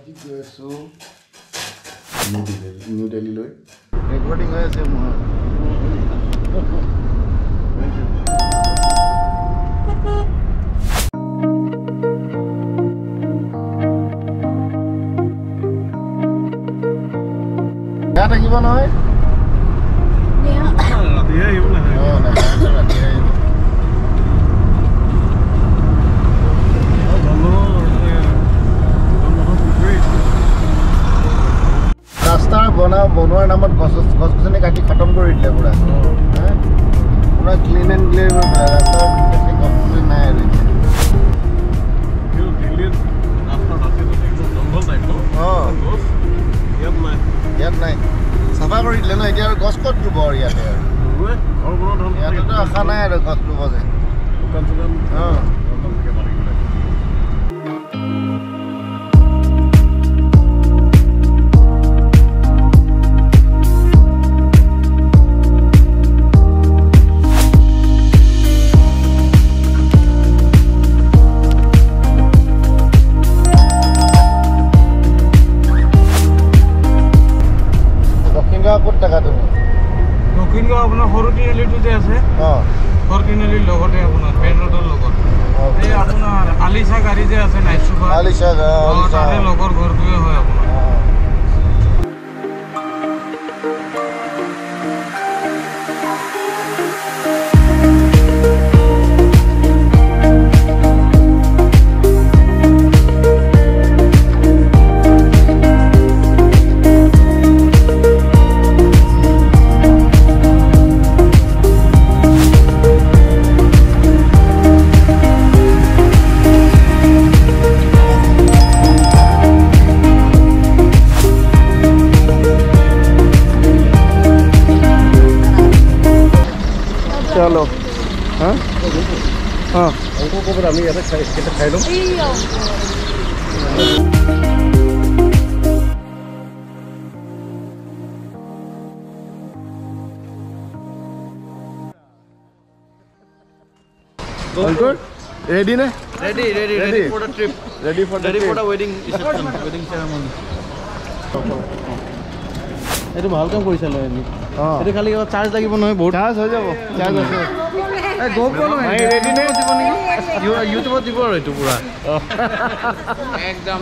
আজি গৈ আছোঁ নিউ দিল্লী নিউ দিল্লীলৈ ৰেকৰ্ডিং হৈ আছে মোৰ বেয়া থাকিব নহয় বনা বনোৱাৰ নামত গছ গছ গছনি কাটি খতম কৰি দিলে পুৰা? পুৰা ক্লিন এণ্ড ক্লিয়াৰ কৰি গাঁও আপোনাৰ সৰু তিনিআলিটো যে আছে সৰু তিনিআলিৰ লগতে আপোনাৰ মেইন ৰোডৰ লগত। এই আপোনাৰ আলিচা গাড়ী যে আছে নাইট চুপাৰ তাৰে লগৰ ঘৰটোৱে হয় আপোনাৰ। 엉꼬꼬보다 미야 그 이렇게 타이로 अंकल रेडी ने ready ready ready for the trip ready for the ready for the wedding wedding ceremony এইটো ভাল কাম কৰিছে লৈ আমি অঁ। এইটো খালি চাৰ্জ লাগিব নহয় বহুত। চাৰ্জ হৈ যাব চাৰ্জ আছে ইউটিউবত দিব আৰু এইটো পুৰা। একদম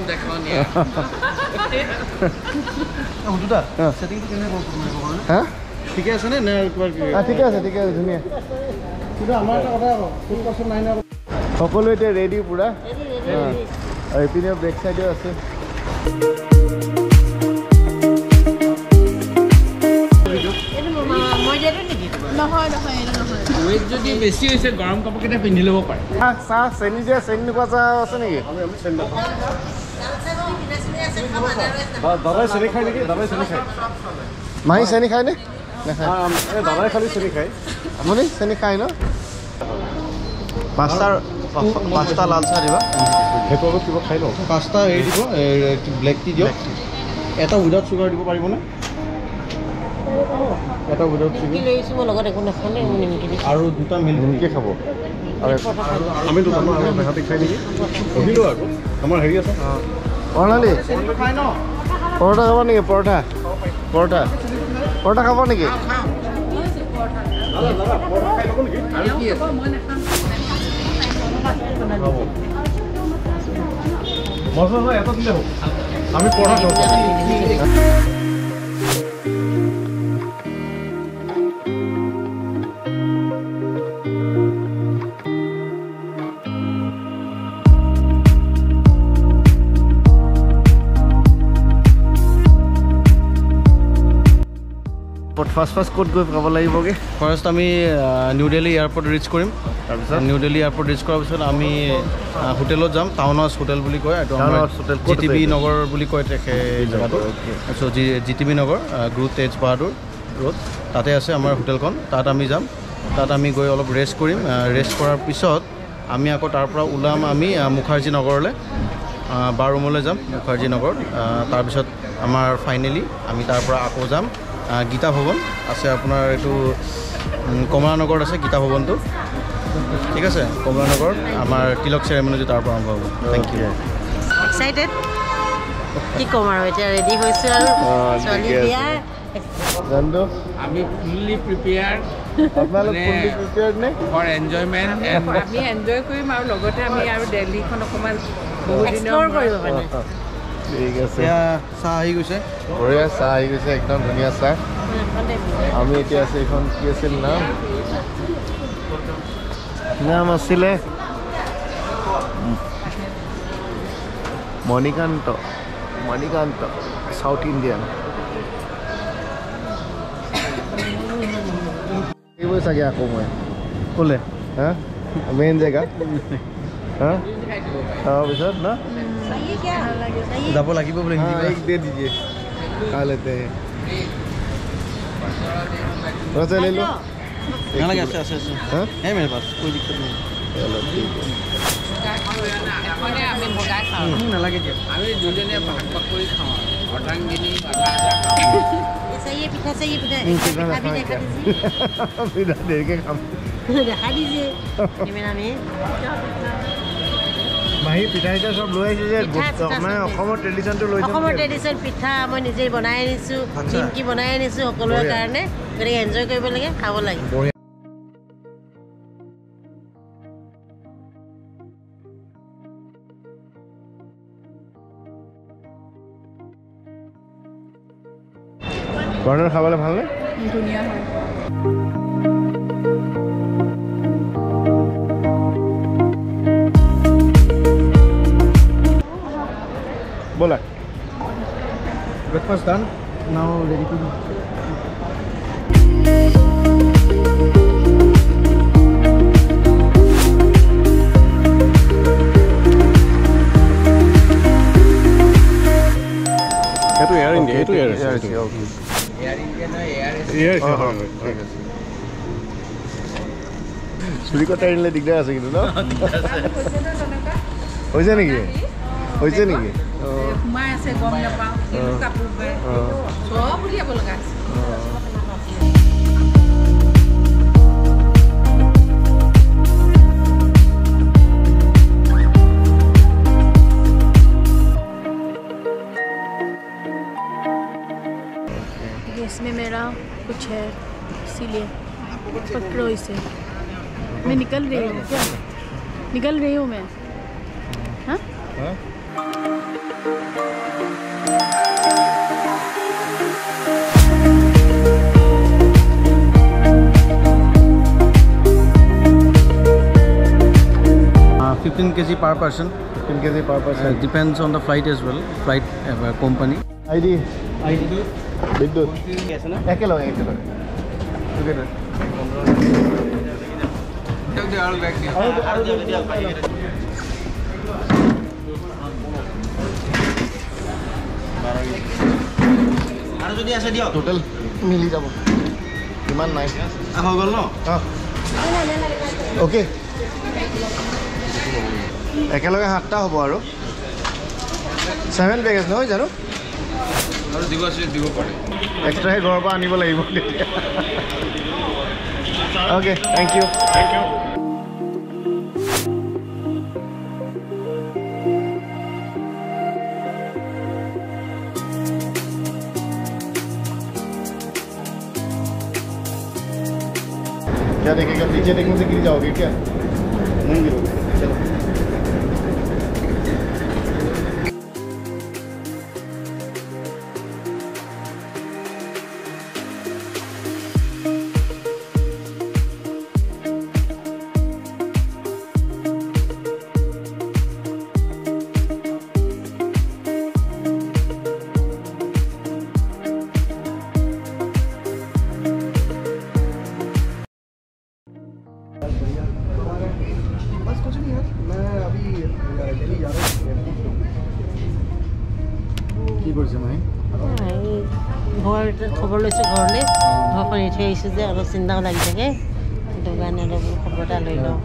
ঠিকে নে? ঠিকে ঠিকে ধুনীয়া। কিন্তু আমাৰ এটা কথা সকলো এতিয়া ৰেডি পূৰা? এইপিনে বেক চাইডেও আছে। নহয় নহয় এইটো নহয়। ৱেট যদি বেছি হৈছে গৰম কাপোৰ কেইটা পিন্ধি ল'ব পাৰে। চাহ চাহ চেনি দিয়া চেনি নোখোৱা চাহ আছে নেকি? দাদাই চেনি খায় নেকি? দাদাই চেনি খায়। মাহী চেনি খায়নে নাখায়। এই দাদাই খালি চেনি খায়। আপুনি চেনি খায় ন? পাঁচটা লাল চাহ দিবা। সেইটো অলপ কিবা খাই লওঁ। পাঁচটা হেৰি দিব ব্লেক টি দিয়ক। এটা উইদাউট চুগাৰ দিব পাৰিবনে? এটা উইদাউট চুগাৰ লগত একো নাখালে নিমকি আৰু দুটা মিল্ক নিমকি খাব। আৰু আমি দুটামান আৰু দেহাতি খাই নেকি? সুধিলোঁ আকৌ আমাৰ হেৰি আছে। প্ৰণালী খাই ন পৰঠা খাব নেকি? পৰঠা। পৰঠা। পৰঠা খাব নেকি? মজা নহয় এটা দিলে হ'ব আমি পঢ়া খাওঁ। ফাৰ্ষ্ট ফাৰ্ষ্ট ক'ত গৈ পাব লাগিবগৈ? ফাৰ্ষ্ট আমি নিউ দিল্লী এয়াৰপৰ্ট ৰিচ কৰিম। তাৰপিছত? নিউ দিল্লী এয়াৰপৰ্ট ৰিচ কৰাৰ পিছত আমি হোটেলত যাম। টাউন হাউচ হোটেল বুলি কয় এইটো ক'ত জি টি বি? নগৰ বুলি কয় তেখে জেগাটো. চ' G G T B Nagar Guru Tegh বাহাদুৰ ৰোড তাতে আছে আমাৰ হোটেলখন। তাত আমি যাম। তাত আমি গৈ অলপ ৰেষ্ট কৰিম। ৰেষ্ট কৰাৰ পিছত আমি আকৌ তাৰ পৰা ওলাম আমি মুখাৰ্জী নগৰলৈ। বাৰ ৰুমলৈ যাম মুখাৰ্জী নগৰত। তাৰপিছত আমাৰ ফাইনেলি আমি তাৰ পৰা আকৌ যাম। গীতা ভৱন আছে আপোনাৰ এইটো কমলানগৰত আছে গীতা ভৱনটো। ঠিক আছে কমলানগৰত আমাৰ তিলক চেৰেমনিটো তাৰ পৰা আৰম্ভ হ'ব। থেংক ইউ এক্সাইটেড কি ক'ম আৰু এতিয়া ৰেডি হৈছোঁ আৰু। ছোৱালী। বিয়াৰ আমি ফুল্লি প্ৰিপেয়াৰ আপোনালোক ফুল্লি প্ৰিপেয়াৰ্ড নে? ফৰ এনজয়মেণ্ট আমি এনজয় কৰিম আৰু লগতে আমি আৰু দেলহিখন অকণমান বহুত দিনৰ কৰিব মানে। ঠিক আছে। এয়া চাহ আহি গৈছে। বঢ়িয়া চাহ আহি গৈছে একদম ধুনীয়া চাহ। আমি এতিয়া আছে এইখন কি আছিল নাম? নাম আছিলে মণিকান্ত মণিকান্ত চাউথ ইণ্ডিয়ান এইবোৰ চাগে আকৌ মই। ক'লে? হা? মেইন জেগা? হা? তাৰপিছত ন? যাব লাগিব বোলে हाँ एक दे दीजिए खा लेते हैं थोड़ा सा ले लो নালাগে আছে আছে আছে हाँ হে মেৰে পাছ কৈ দিক্কত নাই चलो ठीक है এখনে আমি ভগাই খাওঁ নালাগে দিয়ক আমি দুজনীয়ে ভাগ ভাগ কৰি খাওঁ আৰু অৰ্ধাংগিনী আধা আধা খাওঁ চাইয়ে পিঠা চাইয়ে পিঠা कितना খাবি रखा দেখা है দিছে क्या फिर देर के खाम দেখা দিছে কেমেৰামে মাহী পিঠা চিঠা চব লৈ আহিছে মানে অসমৰ ট্ৰেডিশ্যনটো লৈ অসমৰ। ট্ৰেডিশ্যন পিঠা মই নিজেই বনাই আনিছোঁ আচ্ছা। নিমকি বনাই আনিছোঁ সকলোৰে। কাৰণে গতিকে এনজয় কৰিব লাগে খাব লাগে খাবলৈ ভালনে ধুনীয়া হয় ব'লা ব্ৰেকফাষ্ট ডান নাও ৰেডি কৰি সেইটো এয়াৰ ইণ্ডিয়া এইটো এয়াৰ এয়াৰ আছে আছে, okay. এয়াৰ ইণ্ডিয়া নহয় এয়াৰ এয়াৰ অ, অ, ঠিক আছে। চুৰি কটাই আনিলে দিগদাৰ আছে কিন্তু ন হৈছে নেকি হৈছে নেকি অঁ সোমাই আছে গম নাপাওঁ কিন্তু কাপোৰ পাই অঁ চব উলিয়াব লগা আছে इसमें मेरा कुछ है इसीलिए पकड़ो इसे मैं निकल रही हूँ क्या निकल रही हूँ मैं हाँ Fifteen KG per person fifteen KG per person depends on the flight as well flight company I D I ditto বিদ্যুৎ আছে না একেলগে একেলগে Together. আৰু যদি আছে দিয়ক। টোটেল মিলি যাব। ইমান নাই হৈ গ'ল ন? অ'কে একেলগে সাতটা হ'ব আৰু। ছেভেন পেকেজ নহয় জানো? আৰু দিব আছে দিব পাৰে। এক্সট্ৰাহে ঘৰৰ পৰা আনিব লাগিব তেতিয়া। Okay thank you thank you क्या देखेगा पीछे देखने से गिर जाओगे क्या? नहीं गिरोगे। কি কৰিছে মায়ে এই ঘৰ খবৰ লৈছোঁ ঘৰলৈ। ঘৰখন এৰি থৈ আহিছোঁ যে অলপ চিন্তাও লাগি থাকে। সেইটো কাৰণে অলপ খবৰ এটা লৈ লওঁ।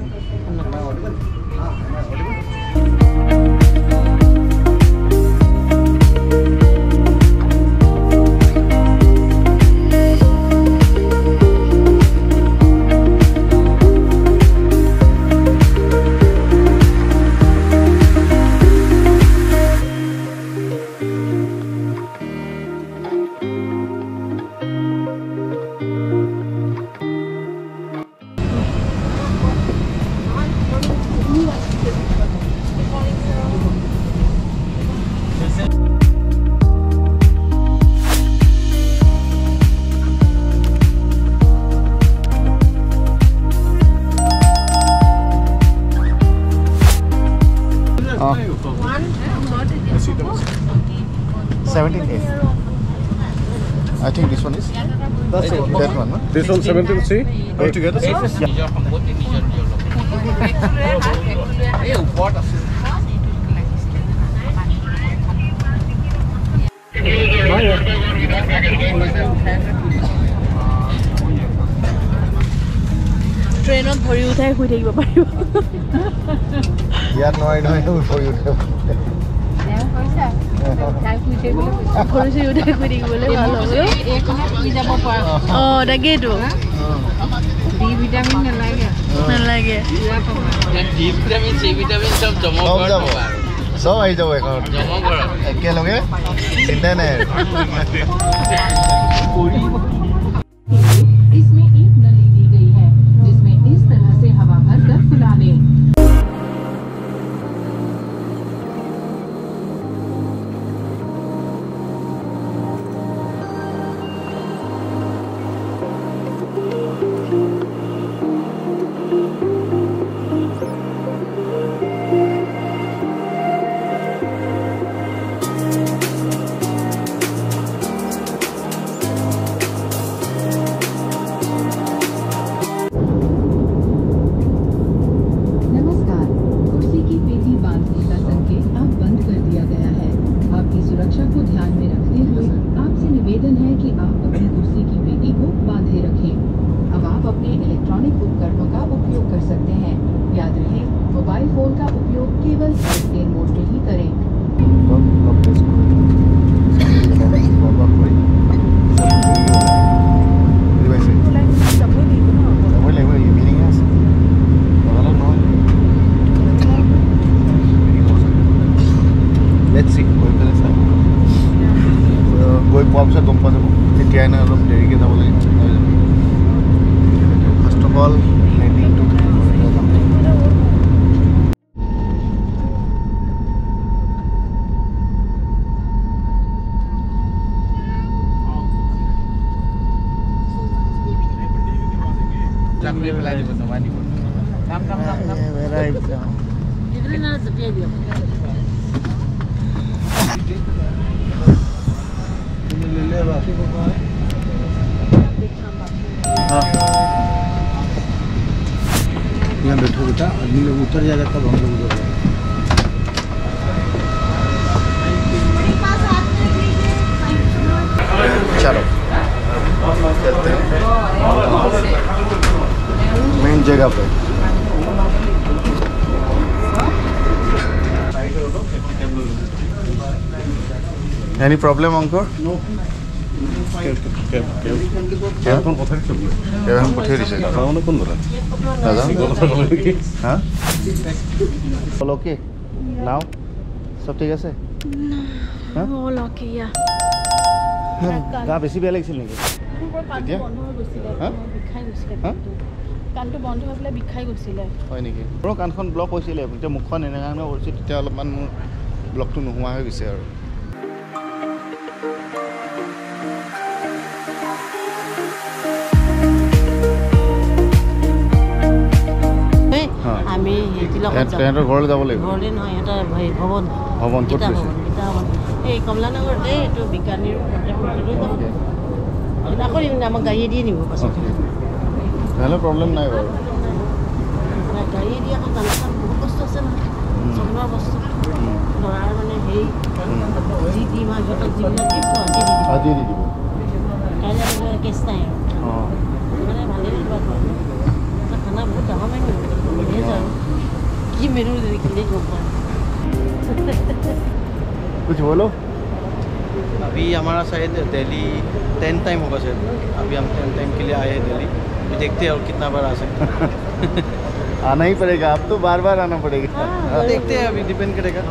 This one 17 C. Are you together? sir? নিজৰ সম্পত্তি নিজৰ নিজৰ লগত এই ওপৰত আছে ট্ৰেইনত ভৰি উঠাই শুই থাকিব পাৰিব ইয়াত নোৱাৰি নহয় ভৰি উঠে ভৰি চুই উঠাই তাকেইতো চব আহি যাব ঘৰত একেলগে চিন্তাই নাই husband. Takmi pala di ba sa wani po? Kam, kam, kam, kam. Arrive down. Libre na sa piyedyo. Pinilileva. यहाँ बैठो बेटा आदमी लोग उतर जाएगा तब हम लोग उधर चलो चलते हैं मेन जगह पे एनी प्रॉब्लम अंकुर কেবখন পঠাই দিছোঁ কেবখন পঠিয়াই দিছে তাৰমানে কোন দাদা নাজানো হা অল অ'কে নাও চব ঠিক আছে হা? হ'ল অ'কে ইয়া গা বেছি বেয়া লাগিছিল নেকি কাণটো? বন্ধ হৈ পেলাই বিষাই গৈছিলে। হয় নেকি? মোৰো কাণখন ব্লক হৈছিলে এতিয়া মুখখন এনেকুৱা কৰিছোঁ তেতিয়া অলপমান মোৰ ব্লকটো নোহোৱা হৈ গৈছে আৰু। আমি তেহেঁতৰ ঘৰলৈ যাব লাগিব। ঘৰলৈ নহয় ভৱন। ভৱন ক'ত গৈছে? এই কমলানগৰতে এইটো বিজ্ঞানীৰ আকৌ আমাক গাড়ীয়ে দিয়ে নিব পাছত। তেনেহ'লে প্ৰব্লেম নাই বাৰু মানে গাড়ীয়ে দিয়ে আকৌ জাল চাল বহুত বস্তু আছে নহয় চকলৰ বস্তু উম, ল'ৰাৰ মানে হেৰি উম। যি দিম আৰু সিহঁতক যিবিলাক দিব আজি দি দিম আজি দি দিব কাইলৈ বোলে কেছ নাই আৰু অঁ মানে ভালেই লাগিব খানা বহুত ডাঙৰ মেনু ভেজ আৰু কি মেনু দেখিলেই গম পাওঁ कुछ बोलो अभी हमारा शायद दिल्ली टेन टाइम होगा शायद अभी हम टेन टाइम के लिए आए हैं दिल्ली अभी देखते हैं और कितना बार आ सकते हैं। आना ही पड़ेगा अब तो बार बार आना पड़ेगा। हाँ, देखते हैं अभी डिपेंड करेगा।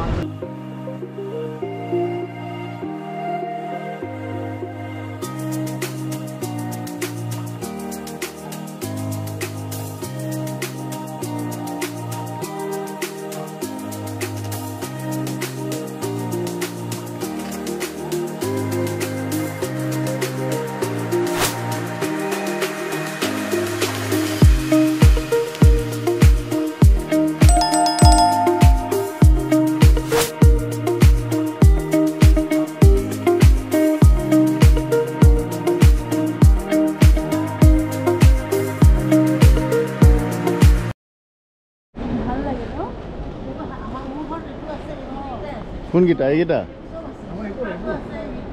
কোনকেইটা এইকেইটা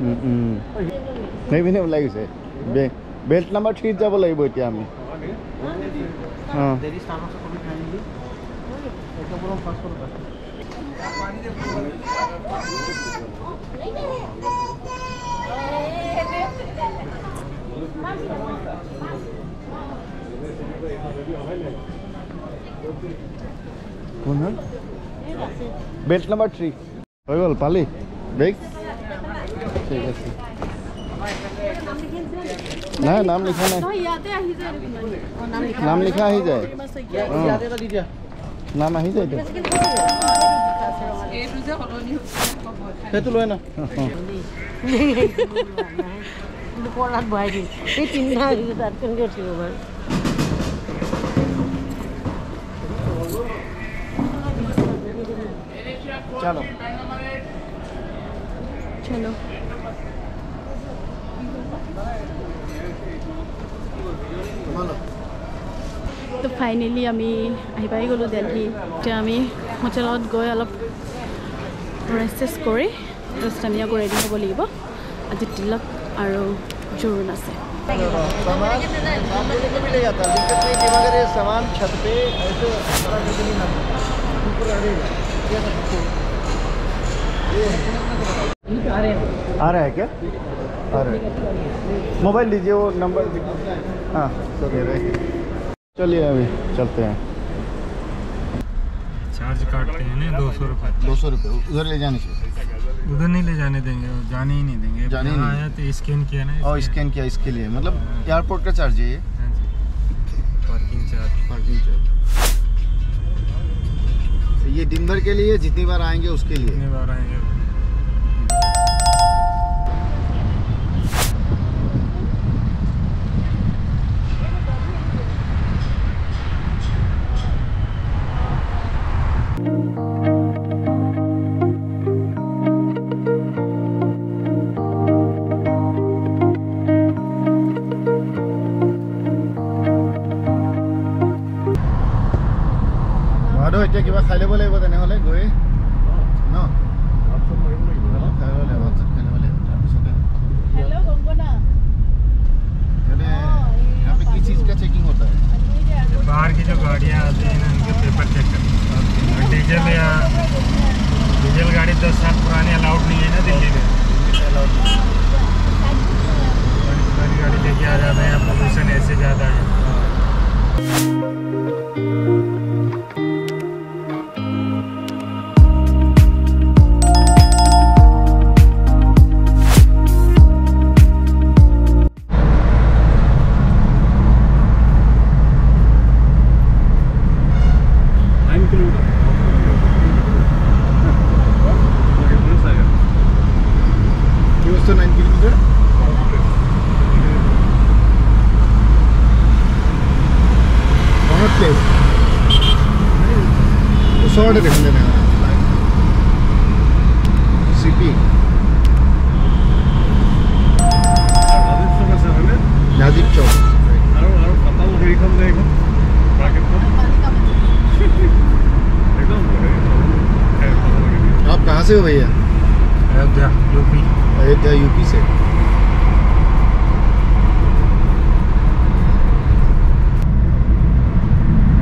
উম, উম। সেইপিনে ওলাই গৈছে বে বেল্ট নাম্বাৰ থ্ৰীত যাব লাগিব এতিয়া আমি অঁ কোন হয় বেল্ট নাম্বাৰ থ্ৰী হৈ গ'ল পালি বেগ ঠিক আছে নাই নাম লিখা নাই নহয়। নাম লিখা আহি যায় নাম আহি সেইটো লৈ না পঢ়াত বহাই দিম এই তিনিটা তাত কেনেকৈ উঠিব বাৰু চলো চলো তো ফাইনেলি আমি আহি পাই গ'লোঁ দেলহি এতিয়া আমি হোটেলত গৈ অলপ ৰেষ্ট চেষ্ট কৰি জাষ্ট আমি আকৌ ৰেডি হ'ব লাগিব আজি তিলক আৰু জোৰোণ আছে आ रहा है क्या? आ रहा है। मोबाइल लीजिए वो नंबर हाँ तो चलिए अभी चलते हैं। चार्ज काटते हैं ना दो सौ रुपये दो सौ रुपये उधर ले जाने से। उधर नहीं ले जाने देंगे जाने ही नहीं देंगे। जाने नहीं। आया तो स्कैन किया ना और स्कैन किया इसके लिए मतलब एयरपोर्ट का चार्ज है ये। हाँ पार्किंग चार्ज। Parking charge. ये दिन भर के लिए जितनी बार आएँगे उसके लिए? कितने बार आएँगे। खाली बोले kilometer. He was the 9 kilometer? Not place. Disorder recommended.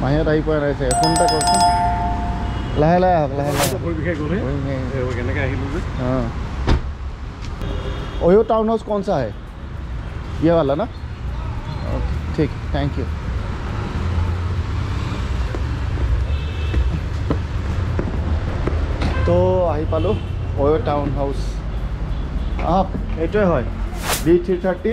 মাহীহঁত আহি পোৱা নাই চাগে ফোন এটা কৰকচোন লাহে লাহে আহক লাহে লাহে বিষয়ে গ'লে আহক। কেনেকৈ আহিলোঁ যে हाँ ओयो टाउन हाउस कौन सा है ये वाला ना ओके ठीक थैंक यू তো আহি পালোঁ অয়' টাউন হাউচ আহক এইটোৱে হয় ডি থ্ৰী থাৰ্টি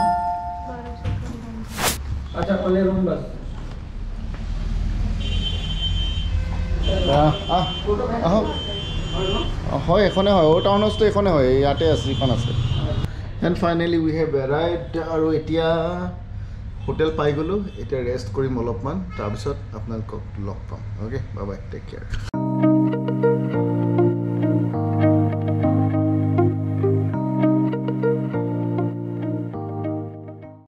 আহ, আহ, আহক। অ, হয় এখনে হয়। অ' টাউন হাউচটো এখনে হয়। ইয়াতে আছে যিখন আছে। And finally we have arrived আৰু এতিয়া হোটেল পাই গ'লোঁ। এতিয়া ৰেষ্ট কৰিম অলপমান। তাৰপিছত আপোনালোকক লগ পাম। Okay bye bye take care